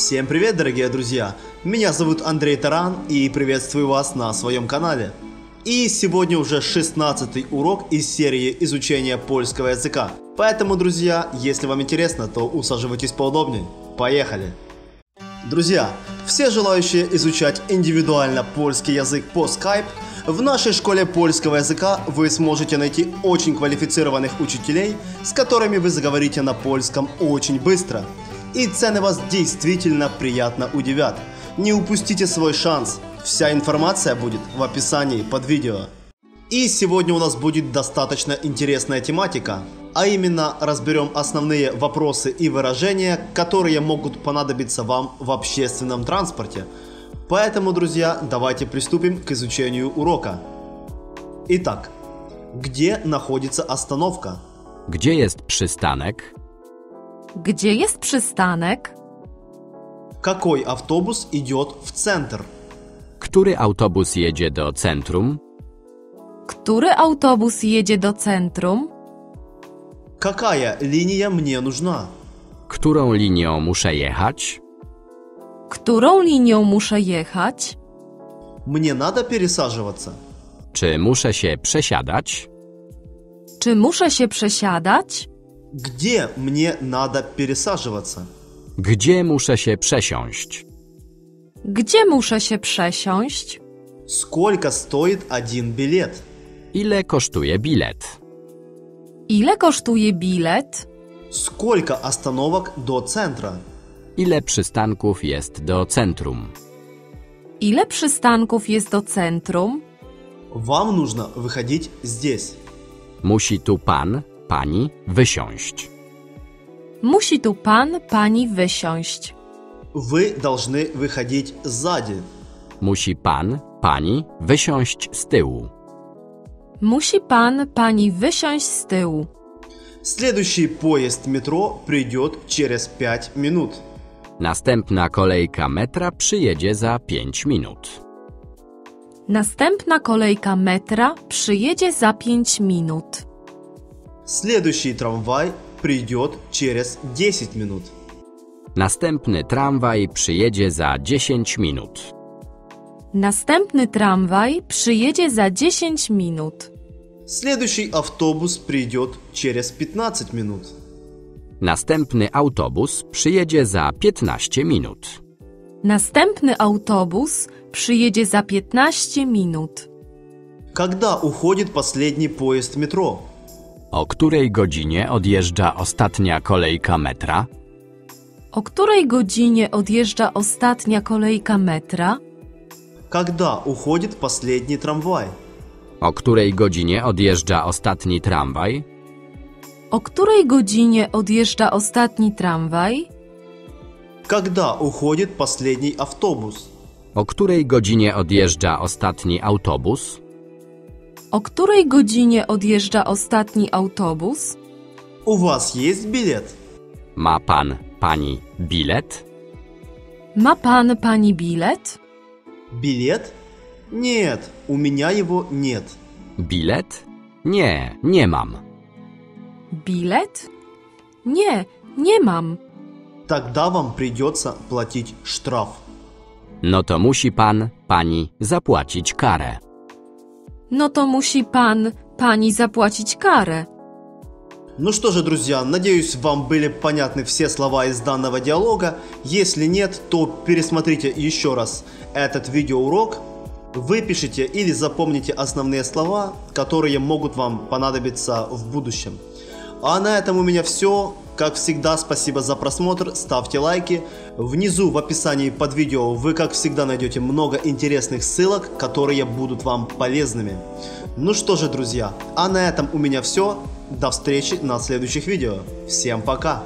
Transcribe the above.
Всем привет, дорогие друзья! Меня зовут Андрей Таран и приветствую вас на своем канале. И сегодня уже 16 урок из серии изучения польского языка. Поэтому, друзья, если вам интересно, то усаживайтесь поудобнее. Поехали! Друзья, все желающие изучать индивидуально польский язык по Skype, в нашей школе польского языка вы сможете найти очень квалифицированных учителей, с которыми вы заговорите на польском очень быстро. И цены вас действительно приятно удивят. Не упустите свой шанс. Вся информация будет в описании под видео. И сегодня у нас будет достаточно интересная тематика, а именно разберем основные вопросы и выражения, которые могут понадобиться вам в общественном транспорте. Поэтому, друзья, давайте приступим к изучению урока. Итак, где находится остановка? Gdzie jest przystanek? Gdzie jest przystanek? Какой автобус идет в центр? Który autobus jedzie do centrum? Który autobus jedzie do centrum? Какая линия мне нужна? Którą linią muszę jechać? Którą linią muszę jechać? Мне надо пересаживаться? Czy muszę się przesiadać? Czy muszę się przesiadać? Где мне надо пересаживаться? Gdzie muszę się przesiąść? Gdzie muszę się przesiąść? Сколько стоит один билет? Ile kosztuje bilet? Ile kosztuje bilet? Сколько остановок до центра? Ile przystanków jest do centrum? Ile przystanków jest do centrum? Вам нужно выходить здесь. Musi tu pan, pani wysiąść. Musi tu pan, pani wysiąść. Вы должны выходить сзади. Musi pan, pani wysiąść z tyłu. Musi pan, pani wysiąść z tyłu. Следующий поезд метро придет через 5 минут. Następna kolejka metra przyjedzie za 5 minut. Następna kolejka metra przyjedzie za 5 minut. Следующий трамвай придет через 10 минут. Następny tramwaj przyjedzie za 10 minut. Następny tramwaj przyjedzie za 10 minut. Следующий автобус придет через 15 минут. Następny autobus przyjedzie za 15 minut. Następny autobus przyjedzie za 15 minut. Когда уходит последний поезд метро? O której godzinie odjeżdża ostatnia kolejka metra? O której godzinie odjeżdża ostatnia kolejka metra? Когда уходит последний трамвай? O której godzinie odjeżdża ostatni tramwaj? O której godzinie odjeżdża ostatni tramwaj? Когда уходит последний автобус? O której godzinie odjeżdża ostatni autobus? O której godzinie odjeżdża ostatni autobus? У вас есть билет? Ma pan, pani bilet? Ma pan, pani bilet? Билет? Нет, у меня его нет. Bilet? Nie, nie mam. Bilet? Nie, nie mam. Тогда вам придется платить штраф. No to musi pan, pani zapłacić karę. No to musi pan, pani zapłacić karę. Ну что же, друзья, надеюсь, вам были понятны все слова из данного диалога. Если нет, то пересмотрите еще раз этот видеоурок, выпишите или запомните основные слова, которые могут вам понадобиться в будущем. А на этом у меня все. Как всегда, спасибо за просмотр, ставьте лайки. Внизу в описании под видео вы, как всегда, найдете много интересных ссылок, которые будут вам полезными. Ну что же, друзья, а на этом у меня все. До встречи на следующих видео. Всем пока!